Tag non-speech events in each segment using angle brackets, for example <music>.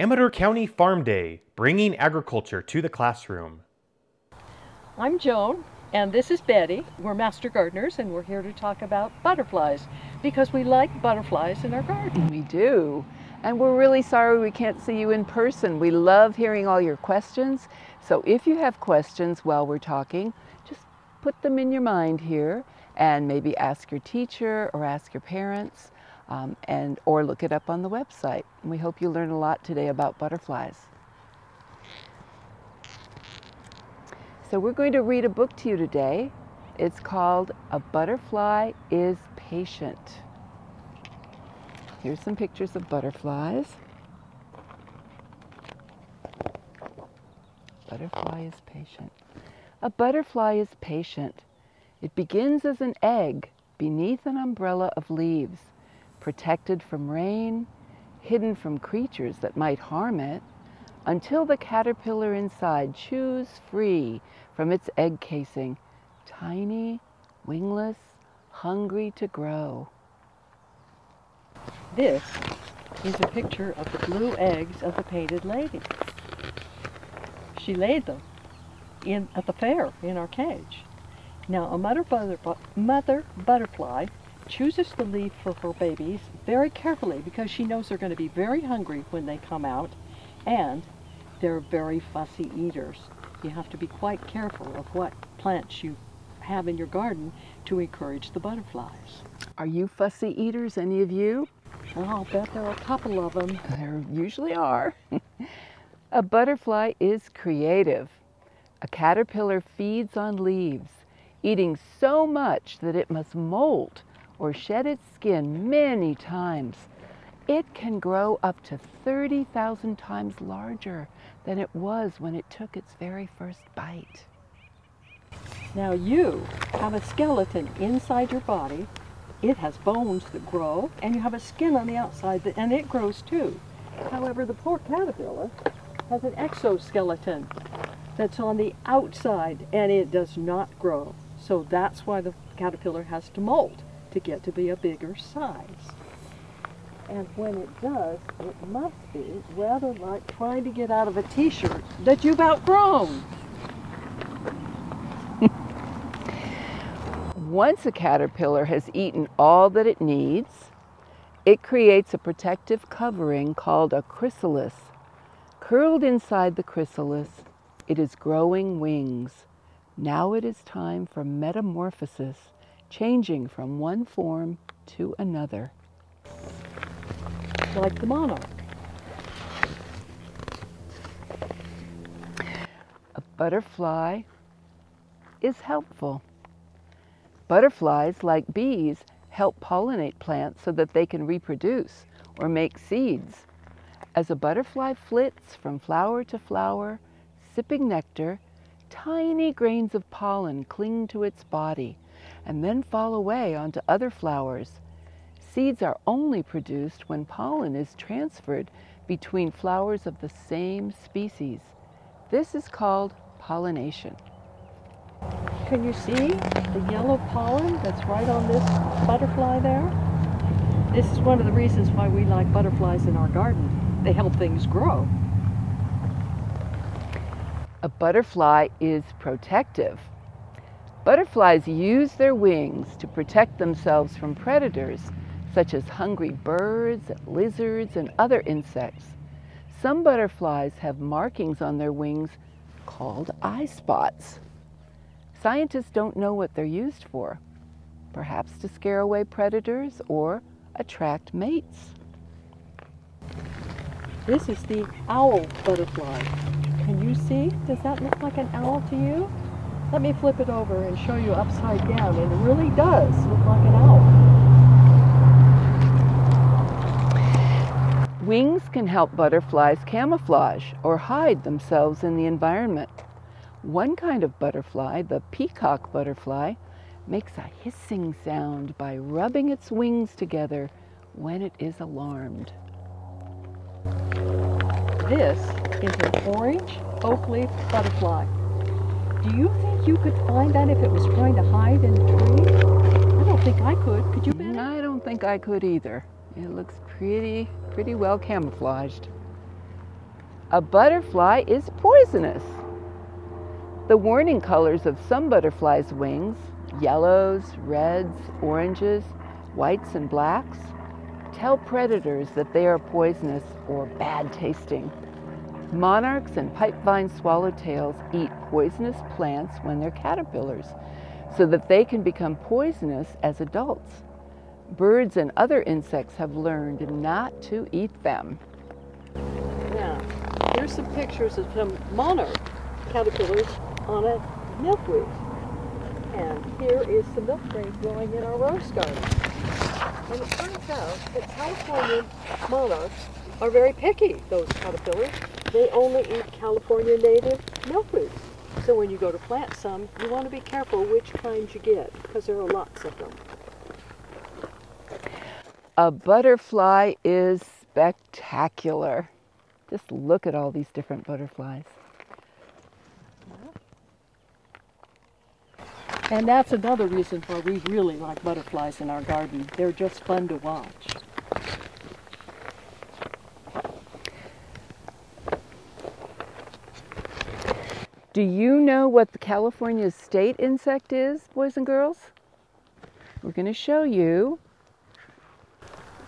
Amador County Farm Day, bringing agriculture to the classroom. I'm Joan, and this is Betty. We're master gardeners, and we're here to talk about butterflies because we like butterflies in our garden. We do. And we're really sorry we can't see you in person. We love hearing all your questions. So if you have questions while we're talking, just put them in your mind here and maybe ask your teacher or ask your parents um, and or look it up on the website. And we hope you learn a lot today about butterflies. So we're going to read a book to you today. It's called A Butterfly is Patient. Here's some pictures of butterflies. Butterfly is patient. A butterfly is patient. It begins as an egg beneath an umbrella of leaves, protected from rain, hidden from creatures that might harm it, until the caterpillar inside chews free from its egg casing, tiny, wingless, hungry to grow. This is a picture of the blue eggs of the painted lady. She laid them in at the fair in our cage. Now a mother, mother butterfly chooses the leaf for her babies very carefully because she knows they're going to be very hungry when they come out and they're very fussy eaters. You have to be quite careful of what plants you have in your garden to encourage the butterflies. Are you fussy eaters, any of you? Oh, I'll bet there are a couple of them. There usually are. <laughs> a butterfly is creative. A caterpillar feeds on leaves, eating so much that it must molt or shed its skin many times. It can grow up to 30,000 times larger than it was when it took its very first bite. Now you have a skeleton inside your body. It has bones that grow, and you have a skin on the outside, that, and it grows too. However, the poor caterpillar has an exoskeleton that's on the outside, and it does not grow. So that's why the caterpillar has to molt to get to be a bigger size. And when it does, it must be rather like trying to get out of a t-shirt that you've outgrown. <laughs> Once a caterpillar has eaten all that it needs, it creates a protective covering called a chrysalis. Curled inside the chrysalis, it is growing wings. Now it is time for metamorphosis, changing from one form to another. Like the monarch. A butterfly is helpful. Butterflies, like bees, help pollinate plants so that they can reproduce or make seeds. As a butterfly flits from flower to flower, sipping nectar, tiny grains of pollen cling to its body and then fall away onto other flowers. Seeds are only produced when pollen is transferred between flowers of the same species. This is called pollination. Can you see the yellow pollen that's right on this butterfly there? This is one of the reasons why we like butterflies in our garden. They help things grow. A butterfly is protective. Butterflies use their wings to protect themselves from predators such as hungry birds, lizards, and other insects. Some butterflies have markings on their wings called eye spots. Scientists don't know what they're used for, perhaps to scare away predators or attract mates. This is the owl butterfly. Can you see? Does that look like an owl to you? Let me flip it over and show you upside down, and it really does look like an owl. Wings can help butterflies camouflage or hide themselves in the environment. One kind of butterfly, the peacock butterfly, makes a hissing sound by rubbing its wings together when it is alarmed. This is an orange oak leaf butterfly. Do you think you could find that if it was trying to hide in a tree? I don't think I could. Could you? I don't think I could either. It looks pretty, pretty well camouflaged. A butterfly is poisonous. The warning colors of some butterflies' wings, yellows, reds, oranges, whites, and blacks, tell predators that they are poisonous or bad tasting. Monarchs and pipevine swallowtails eat poisonous plants when they're caterpillars so that they can become poisonous as adults. Birds and other insects have learned not to eat them. Now, here's some pictures of some monarch caterpillars on a milkweed. And here is the milkweed growing in our rose garden. And it turns out that California monarchs are very picky, those caterpillars. They only eat California native milkweeds. So when you go to plant some, you want to be careful which kinds you get, because there are lots of them. A butterfly is spectacular. Just look at all these different butterflies. And that's another reason why we really like butterflies in our garden. They're just fun to watch. Do you know what the California state insect is, boys and girls? We're going to show you.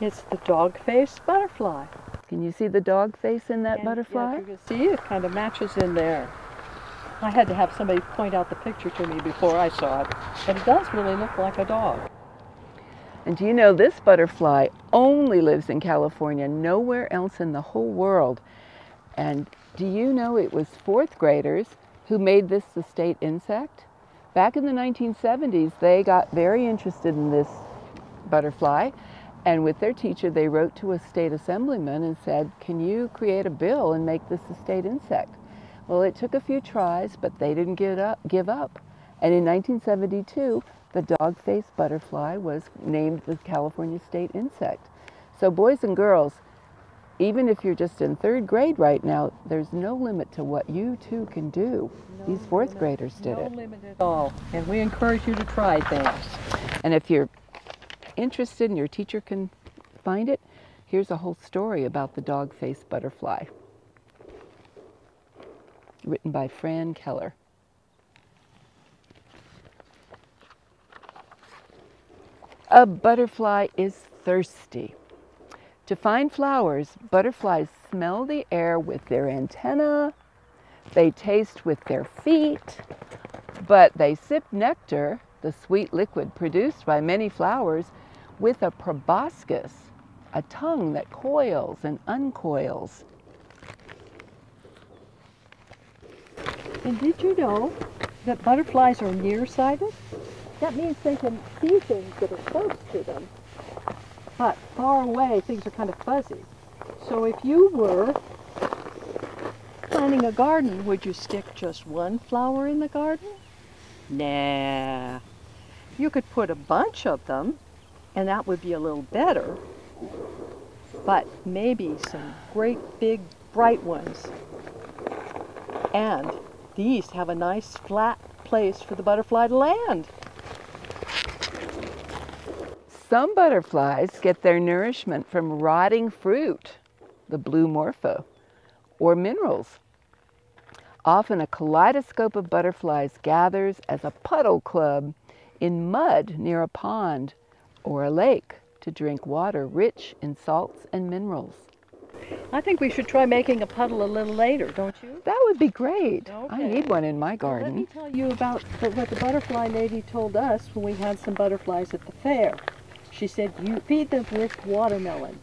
It's the dog-faced butterfly. Can you see the dog face in that And, butterfly? Yeah, you can see it kind of matches in there. I had to have somebody point out the picture to me before I saw it, but it does really look like a dog. And do you know this butterfly only lives in California, nowhere else in the whole world. And do you know it was fourth graders who made this the state insect? Back in the 1970s, they got very interested in this butterfly. And with their teacher, they wrote to a state assemblyman and said, Can you create a bill and make this a state insect? Well, it took a few tries, but they didn't give up. Give up. And in 1972, the dog-faced butterfly was named the California state insect. So boys and girls, even if you're just in third grade right now, there's no limit to what you too can do. These fourth graders did no it. limit at all. And we encourage you to try things. And if you're interested and your teacher can find it, here's a whole story about the dog-faced butterfly. Written by Fran Keller. A butterfly is thirsty. To find flowers, butterflies smell the air with their antennae, they taste with their feet, but they sip nectar, the sweet liquid produced by many flowers, with a proboscis, a tongue that coils and uncoils. And did you know that butterflies are nearsighted? That means they can see things that are close to them. But far away, things are kind of fuzzy. So if you were planting a garden, would you stick just one flower in the garden? Nah. You could put a bunch of them, and that would be a little better. But maybe some great big bright ones. And these have a nice flat place for the butterfly to land. Some butterflies get their nourishment from rotting fruit, the blue morpho, or minerals. Often a kaleidoscope of butterflies gathers as a puddle club in mud near a pond or a lake to drink water rich in salts and minerals. I think we should try making a puddle a little later, don't you? That would be great. I need one in my Well, Let me tell you about what the butterfly lady told us when we had some butterflies at the fair. She said you feed them with watermelon.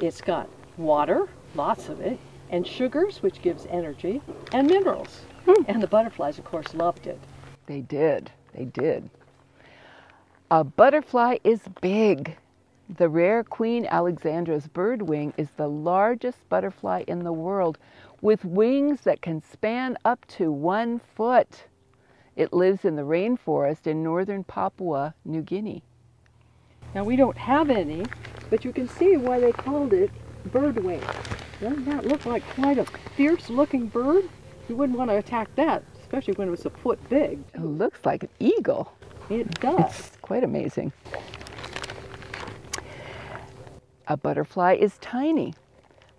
It's got water, lots of it, and sugars, which gives energy, and minerals. Hmm. And the butterflies, of course, loved it. They did. They did. A butterfly is big. The rare Queen Alexandra's birdwing is the largest butterfly in the world with wings that can span up to one foot. It lives in the rainforest in northern Papua New Guinea. Now we don't have any, but you can see why they called it birdwing. Doesn't that look like quite a fierce-looking bird? You wouldn't want to attack that, especially when it was a foot big. It looks like an eagle. It does. It's quite amazing. A butterfly is tiny.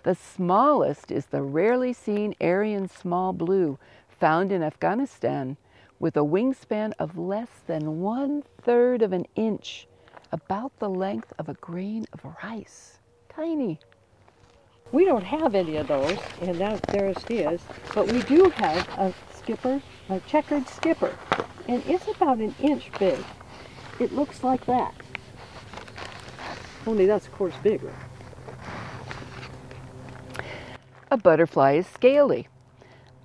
The smallest is the rarely seen Aryan small blue found in Afghanistan with a wingspan of less than one third of an inch, about the length of a grain of rice. Tiny. We don't have any of those, and that, there it is, but we do have a skipper, a checkered skipper, and it's about an inch big. It looks like that. Only that's of course bigger. A butterfly is scaly.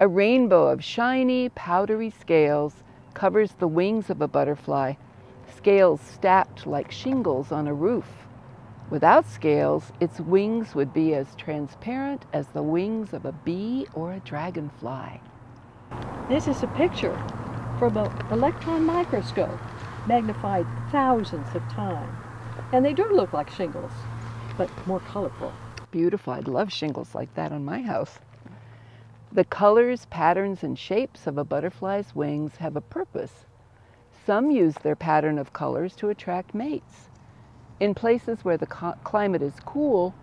A rainbow of shiny, powdery scales covers the wings of a butterfly, scales stacked like shingles on a roof. Without scales, its wings would be as transparent as the wings of a bee or a dragonfly. This is a picture from an electron microscope, magnified thousands of times. And they do look like shingles, but more colorful. Beautiful. I'd love shingles like that on my house. The colors, patterns, and shapes of a butterfly's wings have a purpose. Some use their pattern of colors to attract mates. In places where the climate is cool,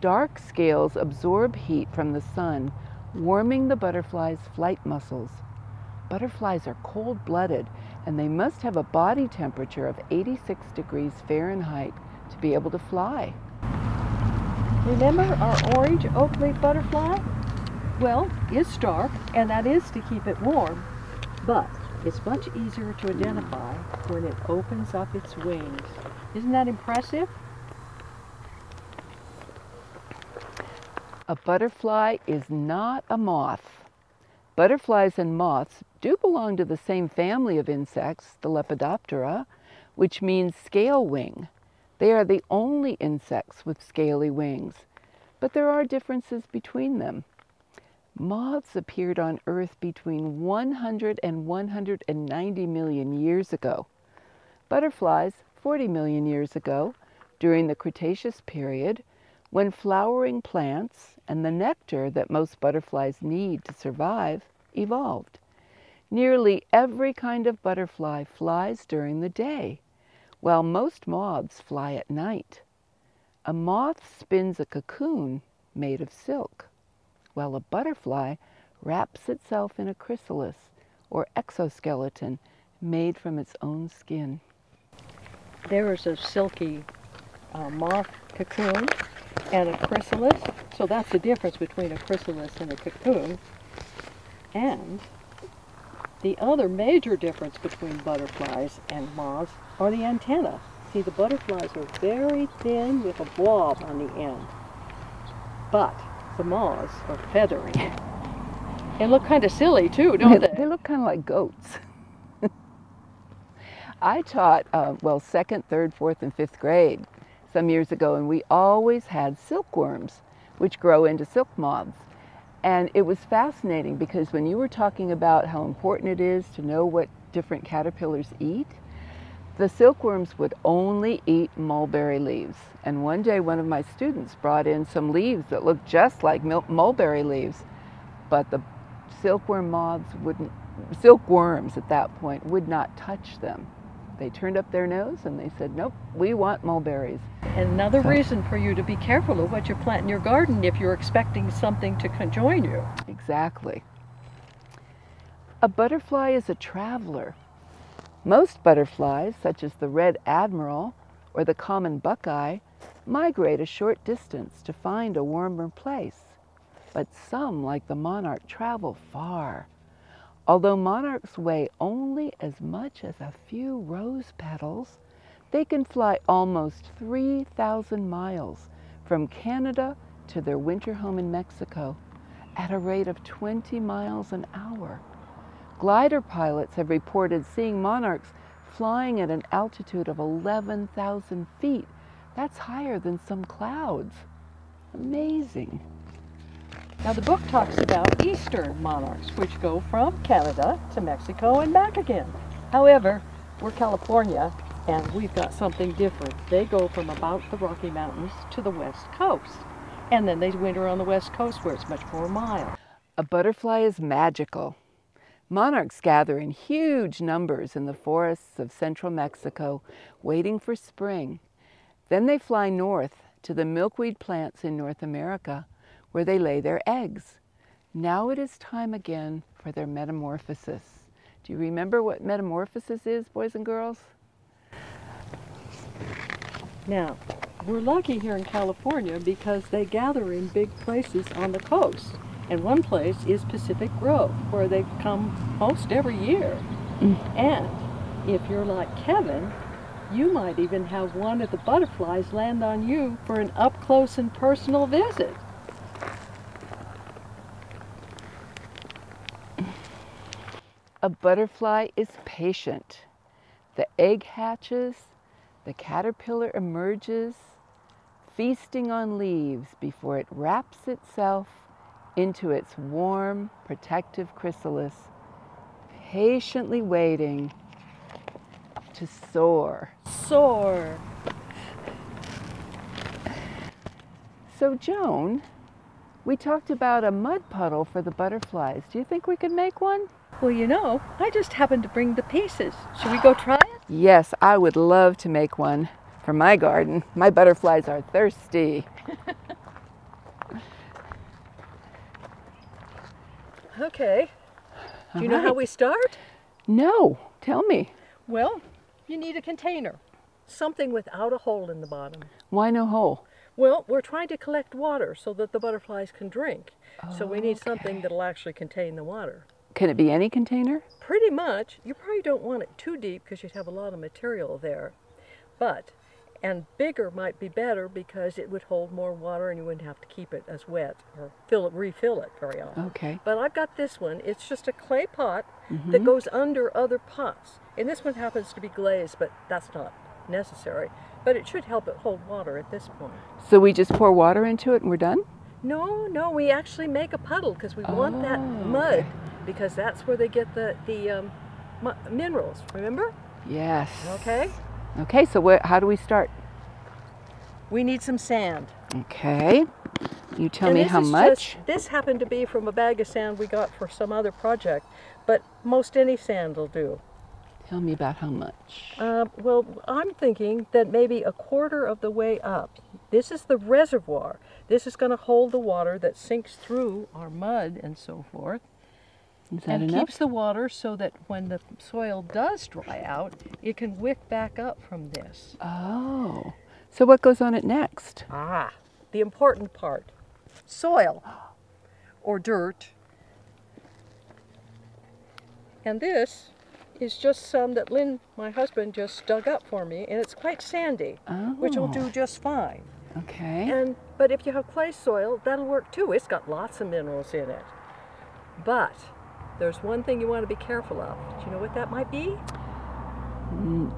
dark scales absorb heat from the sun, warming the butterfly's flight muscles. Butterflies are cold-blooded and they must have a body temperature of 86 degrees Fahrenheit to be able to fly. Remember our orange oak leaf butterfly? Well, it's dark, and that is to keep it warm, but it's much easier to identify when it opens up its wings. Isn't that impressive? A butterfly is not a moth. Butterflies and moths do belong to the same family of insects, the Lepidoptera, which means scale wing. They are the only insects with scaly wings, but there are differences between them. Moths appeared on Earth between 100 and 190 million years ago. Butterflies 40 million years ago, during the Cretaceous period, when flowering plants and the nectar that most butterflies need to survive evolved. Nearly every kind of butterfly flies during the day, while most moths fly at night. A moth spins a cocoon made of silk while a butterfly wraps itself in a chrysalis or exoskeleton made from its own skin. There is a silky uh, moth cocoon and a chrysalis. So that's the difference between a chrysalis and a cocoon. And the other major difference between butterflies and moths are the antennae. See, the butterflies are very thin with a blob on the end. But the moths are feathery. They look kind of silly too, don't they? They look kind of like goats. <laughs> I taught, uh, well, second, third, fourth, and fifth grade some years ago, and we always had silkworms, which grow into silk moths. And it was fascinating because when you were talking about how important it is to know what different caterpillars eat, the silkworms would only eat mulberry leaves. And one day one of my students brought in some leaves that looked just like mulberry leaves, but the silkworm moths wouldn't, silkworms at that point would not touch them. They turned up their nose and they said, nope, we want mulberries. Another so, reason for you to be careful of what you plant in your garden if you're expecting something to conjoin you. Exactly. A butterfly is a traveler. Most butterflies, such as the red admiral or the common buckeye, migrate a short distance to find a warmer place. But some, like the monarch, travel far. Although monarchs weigh only as much as a few rose petals, they can fly almost 3,000 miles from Canada to their winter home in Mexico at a rate of 20 miles an hour. Glider pilots have reported seeing monarchs flying at an altitude of 11,000 feet. That's higher than some clouds. Amazing. Now the book talks about eastern monarchs, which go from Canada to Mexico and back again. However, we're California, and we've got something different. They go from about the Rocky Mountains to the west coast, and then they winter on the west coast where it's much more mild. A butterfly is magical. Monarchs gather in huge numbers in the forests of central Mexico, waiting for spring. Then they fly north to the milkweed plants in North America, where they lay their eggs. Now it is time again for their metamorphosis. Do you remember what metamorphosis is, boys and girls? Now, we're lucky here in California because they gather in big places on the coast. And one place is Pacific Grove, where they come most every year. Mm. And if you're like Kevin, you might even have one of the butterflies land on you for an up close and personal visit. A butterfly is patient. The egg hatches, the caterpillar emerges, feasting on leaves before it wraps itself into its warm, protective chrysalis, patiently waiting to soar. Soar. So, Joan, we talked about a mud puddle for the butterflies. Do you think we could make one? Well, you know, I just happened to bring the pieces. Should we go try it? Yes, I would love to make one for my garden. My butterflies are thirsty. <laughs> Okay. Do you know how we start? No, tell me. Well, you need a container. Something without a hole in the bottom. Why no hole? Well, we're trying to collect water so that the butterflies can drink. So we need something that'll actually contain the water. Can it be any container? Pretty much, you probably don't want it too deep because you'd have a lot of material there. But, and bigger might be better because it would hold more water and you wouldn't have to keep it as wet or fill it, refill it very often. Okay. But I've got this one. It's just a clay pot that goes under other pots. And this one happens to be glazed, but that's not necessary. But it should help it hold water at this point. So we just pour water into it and we're done? No, no, we actually make a puddle because we want that Oh, mud okay. because that's where they get the, the um, minerals, remember? Yes. Okay? Okay, so where, how do we start? We need some sand. Okay. You tell And me how much? Just, this happened to be from a bag of sand we got for some other project, but most any sand will do. Tell me about how much. Uh, well, I'm thinking that maybe a quarter of the way up. This is the reservoir. This is going to hold the water that sinks through our mud and so forth, Is that and enough? keeps the water so that when the soil does dry out, it can wick back up from this. Oh. So what goes on it next? Ah, the important part soil or dirt. And this is just some that Lynn, my husband, just dug up for me, and it's quite sandy, which will Oh. do just fine. Okay. And but if you have clay soil, that'll work too. It's got lots of minerals in it. But there's one thing you want to be careful of. Do you know what that might be? Mm,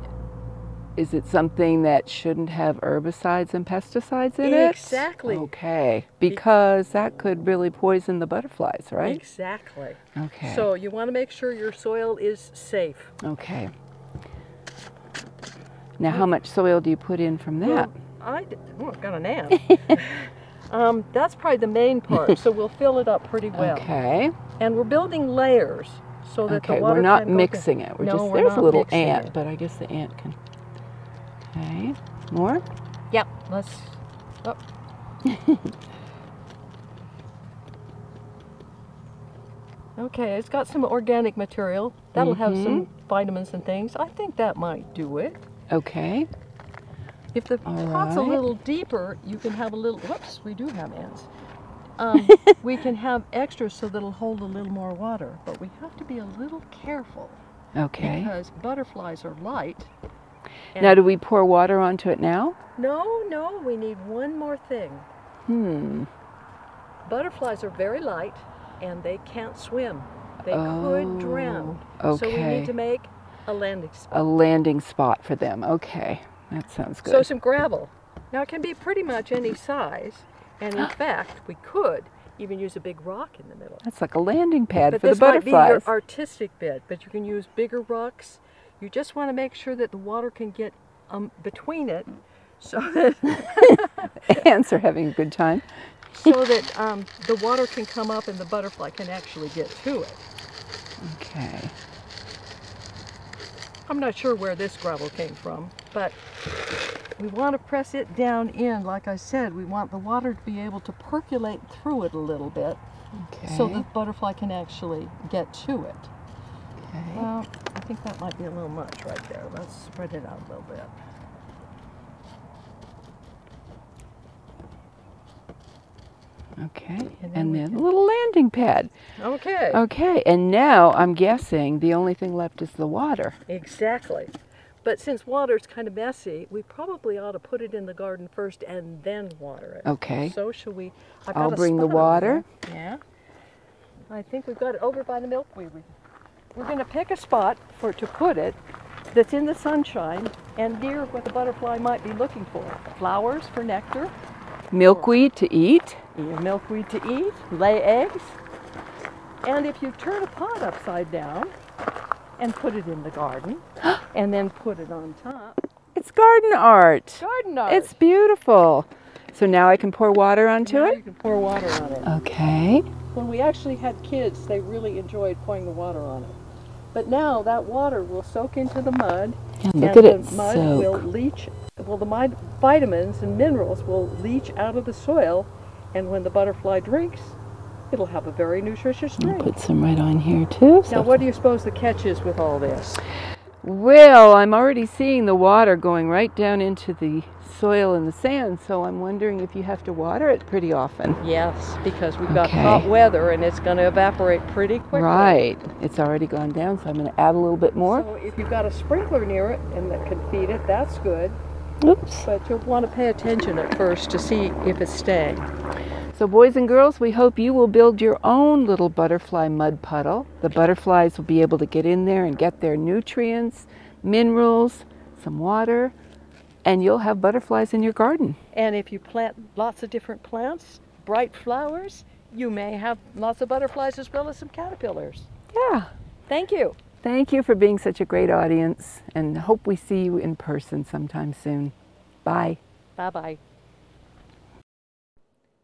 is it something that shouldn't have herbicides and pesticides in it? Exactly. Okay. Because that could really poison the butterflies, right? Exactly. Okay. So you want to make sure your soil is safe. Okay. Now, how much soil do you put in from that? Well, I've got an ant. <laughs> um, that's probably the main part. so we'll <laughs> fill it up pretty well. Okay. And we're building layers so that Okay, the water we're not mixing it. We're no, just we're there's a little ant, it. but I guess the ant can. Okay. More? Yep. Let's. Oh. <laughs> okay, it's got some organic material. That'll have some Mm-hmm. vitamins and things. I think that might do it. Okay. If the All pot's a little deeper, you can have a little. Whoops, we do have ants. Um, <laughs> we can have extra so that it'll hold a little more water, but we have to be a little careful Okay. because butterflies are light. Now, do we pour water onto it now? No, no, we need one more thing. Hmm. Butterflies are very light and they can't swim. They could drown. Oh, So we need to make a landing spot. A landing spot for them. Okay. That sounds good. So some gravel. Now it can be pretty much any size, and in fact, we could even use a big rock in the middle. That's like a landing pad But for the butterflies. this might be your artistic bed, but you can use bigger rocks. You just want to make sure that the water can get um, between it, so <laughs> that <laughs> Ants are having a good time. so that um, the water can come up and the butterfly can actually get to it. Okay. I'm not sure where this gravel came from, but we want to press it down in. Like I said, we want the water to be able to percolate through it a little bit Okay. so the butterfly can actually get to it. okay. Well, I think that might be a little much right there. Let's spread it out a little bit. Okay. and then And then a little landing pad. Okay. Okay. And now I'm guessing the only thing left is the water. Exactly. But since water's kind of messy, we probably ought to put it in the garden first and then water it. Okay. So shall we? I've I'll bring the water. Yeah. I think we've got it over by the milkweed. We- We're going to pick a spot for to put it that's in the sunshine and near what the butterfly might be looking for. Flowers for nectar, Milkweed to eat. milkweed to eat, lay eggs. And if you turn a pot upside down and put it in the garden <gasps> <gasps> and then put it on top, It's garden art. garden art. It's beautiful. So now I can pour water onto now it? you can pour water on it. Okay. When we actually had kids, they really enjoyed pouring the water on it. But now that water will soak into the mud, And look and at the it mud soak. will leach. Well, the mud, vitamins and minerals will leach out of the soil, and when the butterfly drinks, it'll have a very nutritious I'll drink. put some right on here too. So Now, what do you suppose the catch is with all this? Well, I'm already seeing the water going right down into the soil and the sand, so I'm wondering if you have to water it pretty often. Yes, because we've got Okay. hot weather and it's going to evaporate pretty quickly. Right. It's already gone down, so I'm going to add a little bit more. So if you've got a sprinkler near it and that can feed it, that's good. Oops. But you'll want to pay attention at first to see if it's staying. So, boys and girls, we hope you will build your own little butterfly mud puddle. The butterflies will be able to get in there and get their nutrients, minerals, some water, and you'll have butterflies in your garden. And if you plant lots of different plants, bright flowers, you may have lots of butterflies as well as some caterpillars. Yeah. Thank you. Thank you for being such a great audience, and hope we see you in person sometime soon. Bye. Bye bye.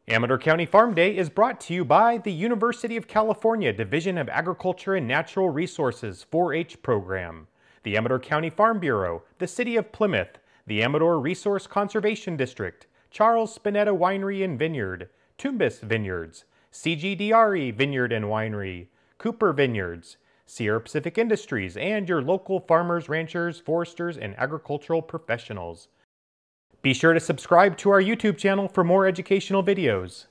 Amador County Farm Day is brought to you by the University of California Division of Agriculture and Natural Resources 4-H program, the Amador County Farm Bureau, the City of Plymouth, the Amador Resource Conservation District, Charles Spinetta Winery and Vineyard, Tumbas Vineyards, C.G. Di Arie Vineyard and Winery, Cooper Vineyards, Sierra Pacific Industries, and your local farmers, ranchers, foresters, and agricultural professionals. Be sure to subscribe to our YouTube channel for more educational videos.